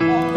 哦。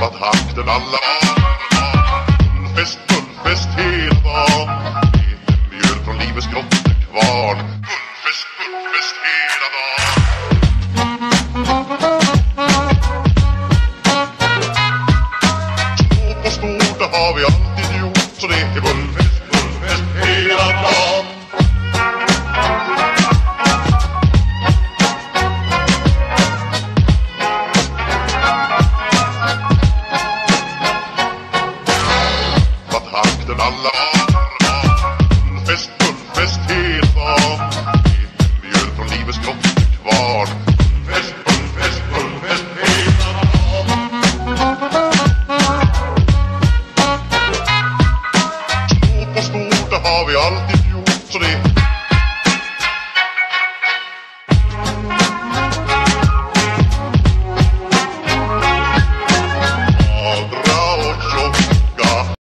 Vad hack den alla Fullfest, fullfest hela dagen Lite mjöl från livets grottekvarn Fullfest, fullfest hela la.